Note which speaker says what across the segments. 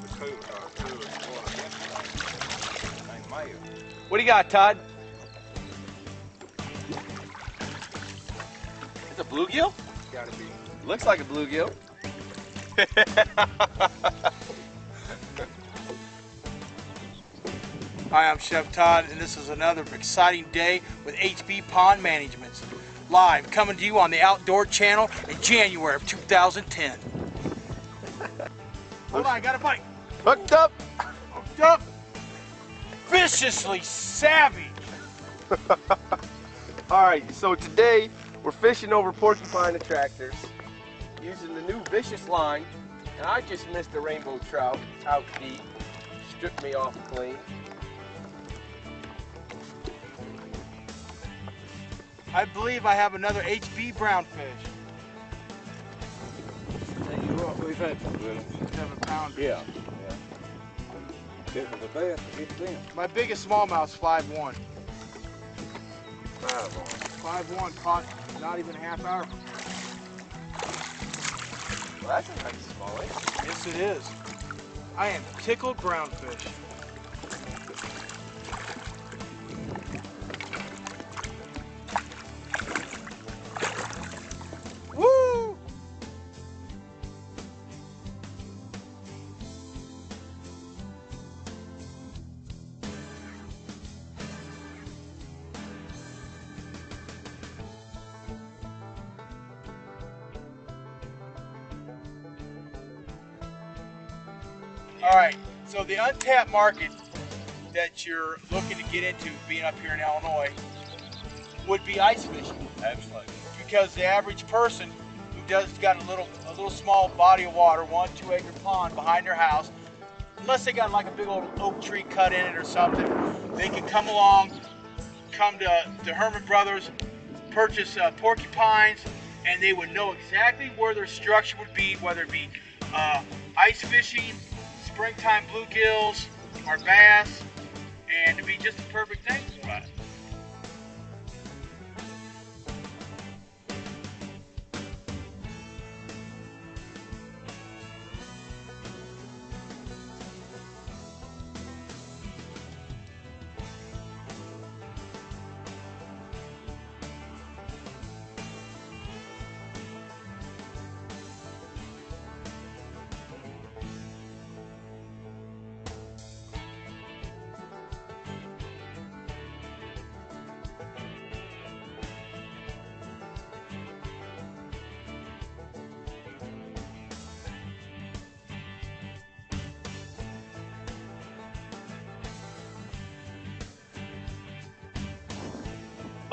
Speaker 1: what I guess. Ain't mayo.
Speaker 2: What do you got, Todd? It's a bluegill?
Speaker 1: Gotta be.
Speaker 2: Looks like a bluegill.
Speaker 3: Hi, I'm Chef Todd, and this is another exciting day with HB Pond Management. Live, coming to you on the Outdoor Channel in January of 2010. Hold on, I got a bite.
Speaker 2: Hooked up.
Speaker 3: Hooked up. Viciously savage.
Speaker 2: All right, so today we're fishing over porcupine attractors using the new vicious line, and I just missed a rainbow trout out deep, stripped me off clean.
Speaker 3: I believe I have another HB brownfish.
Speaker 1: Tell you what, we've had.
Speaker 3: Seven pounder.
Speaker 1: Yeah. Yeah. The best. It's.
Speaker 3: My biggest smallmouth's 5'1".
Speaker 1: Five on.
Speaker 3: 5'1", caught not even a half hour.
Speaker 2: Well, that's a nice small.
Speaker 3: Yes, it is. I am tickled brownfish. All right, so the untapped market that you're looking to get into being up here in Illinois would be ice fishing
Speaker 1: Absolutely.
Speaker 3: because the average person who does got a little a little small body of water, one two acre pond behind their house, unless they got like a big old oak tree cut in it or something, they can come along, come to the Herman Brothers, purchase uh, porcupines, and they would know exactly where their structure would be, whether it be uh, ice fishing, springtime bluegills, or bass, and it'd be just the perfect thing for us.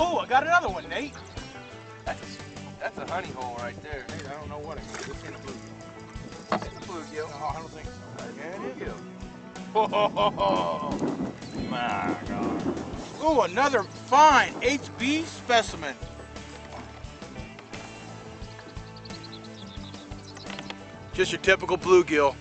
Speaker 3: Oh, I got another one, Nate.
Speaker 2: That's a, that's a honey hole right there.
Speaker 3: Nate, I don't know what it is. This ain't a bluegill.
Speaker 2: It's a bluegill.
Speaker 3: No, I don't think so.
Speaker 2: Yeah, it is.
Speaker 3: Oh,
Speaker 1: My God.
Speaker 3: Ooh, another fine HB specimen. Just your typical bluegill.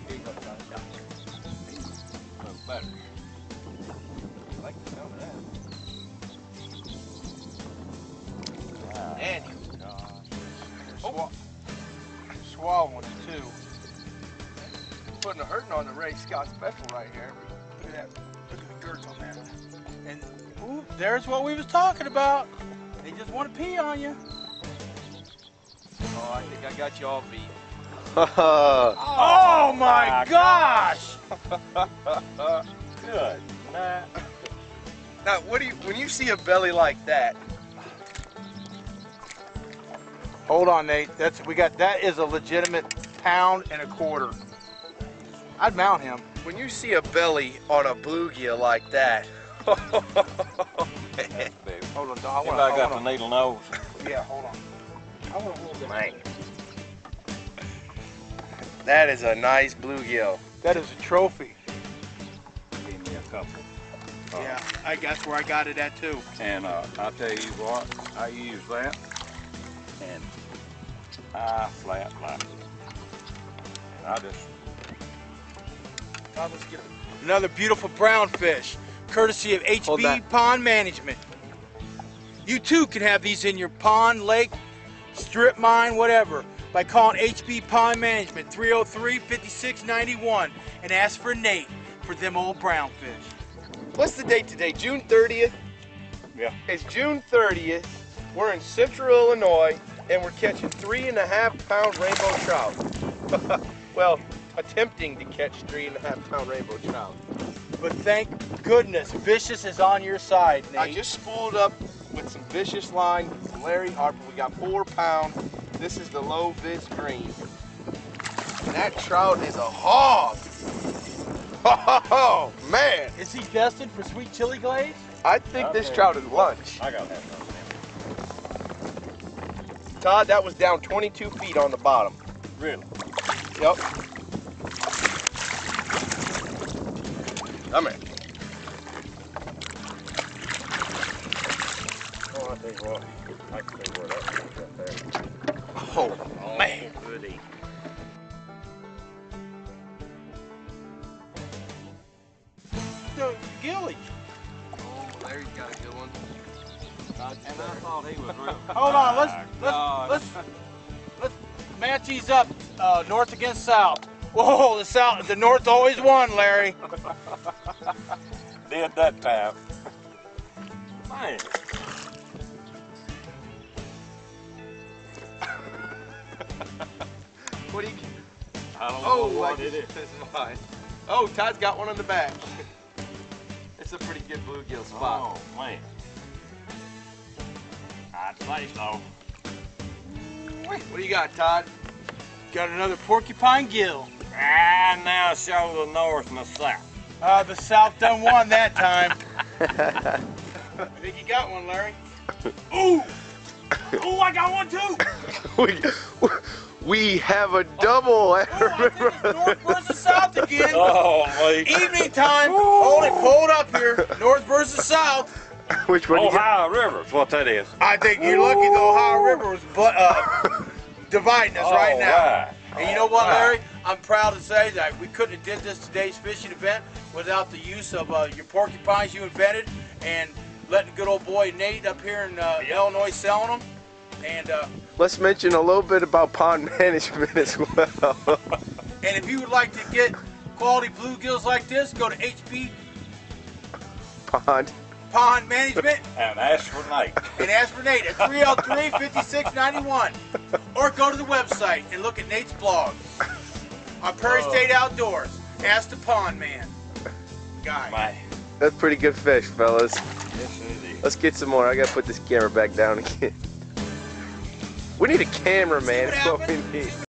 Speaker 2: Putting a hurting on the Ray Scott special right here.
Speaker 3: Look at that. Look at the girts on that. And ooh, there's what we was talking about. They just want to pee on you.
Speaker 2: Oh, I think I got you all beat.
Speaker 3: Oh, my oh
Speaker 1: my
Speaker 3: gosh!
Speaker 1: Good. Nah.
Speaker 2: Now, what do you when you see a belly like that?
Speaker 3: Hold on, Nate. That's we got. That is a legitimate pound and a quarter. I'd mount him.
Speaker 2: When you see a belly on a bluegill like that, man,
Speaker 1: That's big.
Speaker 3: Hold on, Don. I
Speaker 1: Anybody
Speaker 3: want
Speaker 1: got
Speaker 3: to.
Speaker 1: the needle nose?
Speaker 3: Yeah, hold on. I want a little bit.
Speaker 1: Man.
Speaker 2: that is a nice bluegill.
Speaker 3: That is a trophy.
Speaker 1: Give me a couple. Uh,
Speaker 3: Yeah, I guess where I got it at too.
Speaker 1: And uh, I'll tell you what, I use that, and I flat like it. And I just,
Speaker 2: Todd, let's get
Speaker 3: Another beautiful brown fish, courtesy of HB. Pond Management. You too can have these in your pond, lake, strip mine, whatever. by calling HB Pond Management 303-5691 and ask for Nate for them old brownfish.
Speaker 2: What's the date today? June 30th?
Speaker 1: Yeah.
Speaker 2: It's June 30th. We're in central Illinois and we're catching three and a half pound rainbow trout. well, attempting to catch three and a half pound rainbow trout.
Speaker 3: But thank goodness, Vicious is on your side, Nate.
Speaker 2: I just spooled up with some vicious line from Larry Harper. We got four pound. This is the low vis green. And that trout is a hog. Oh man,
Speaker 3: Is he destined for sweet chili glaze?
Speaker 2: I think this trout is lunch.
Speaker 1: I gotta have.
Speaker 2: Todd, that was down 22 feet on the bottom.
Speaker 1: Really?
Speaker 2: Yep. Come here.
Speaker 1: Oh, I tell what, I can see that there.
Speaker 2: Oh,
Speaker 1: Oh,
Speaker 2: man.
Speaker 1: goody.
Speaker 3: No, Gilly.
Speaker 2: Oh, Larry's got a good one.
Speaker 1: And I thought he was real.
Speaker 3: Hold on, let's let's let's let's match these up, uh, north against south. Whoa, the south, the north always won, Larry.
Speaker 1: Did that time. Man.
Speaker 2: What do you?
Speaker 1: I don't
Speaker 2: Oh,
Speaker 1: know what
Speaker 2: I
Speaker 1: it is.
Speaker 2: just- That's mine. Oh, Todd's got one on the back. it's a pretty good bluegill spot.
Speaker 1: Oh, man. I'd say so.
Speaker 2: What do you got, Todd?
Speaker 3: Got another porcupine gill.
Speaker 1: And now show the north and the south.
Speaker 3: Uh, the south done won that time. I think you got one, Larry. Ooh! Ooh, I got one too!
Speaker 2: we, we have a double.
Speaker 3: Ooh, I think it's north versus south again.
Speaker 1: Oh, mate.
Speaker 3: Evening time. Hold it, hold up here. North versus south.
Speaker 2: Which one? you got?
Speaker 1: Ohio River's what that is.
Speaker 3: I think you're lucky the Ohio River was bu- uh, dividing us right now.
Speaker 1: Alright.
Speaker 3: And you know what,
Speaker 1: Alright.
Speaker 3: Larry? I'm proud to say that we couldn't have did this today's fishing event without the use of uh, your porcupines you invented and letting good old boy Nate up here in uh, Illinois selling them. And uh,
Speaker 2: Let's mention a little bit about pond management as well.
Speaker 3: and if you would like to get quality bluegills like this, go to HB
Speaker 2: pond.
Speaker 3: Pond Management
Speaker 1: And ask for Nate.
Speaker 3: and ask for Nate at 303-5691 or go to the website and look at Nate's blog on Prairie
Speaker 1: Oh.
Speaker 3: State Outdoors. Ask the Pond Man guy.
Speaker 1: Man.
Speaker 2: That's pretty good fish, fellas.
Speaker 1: Yes, it is.
Speaker 2: Let's get some more. I gotta put this camera back down again. We need a cameraman.
Speaker 3: See
Speaker 2: is
Speaker 3: what
Speaker 2: what we need.
Speaker 3: See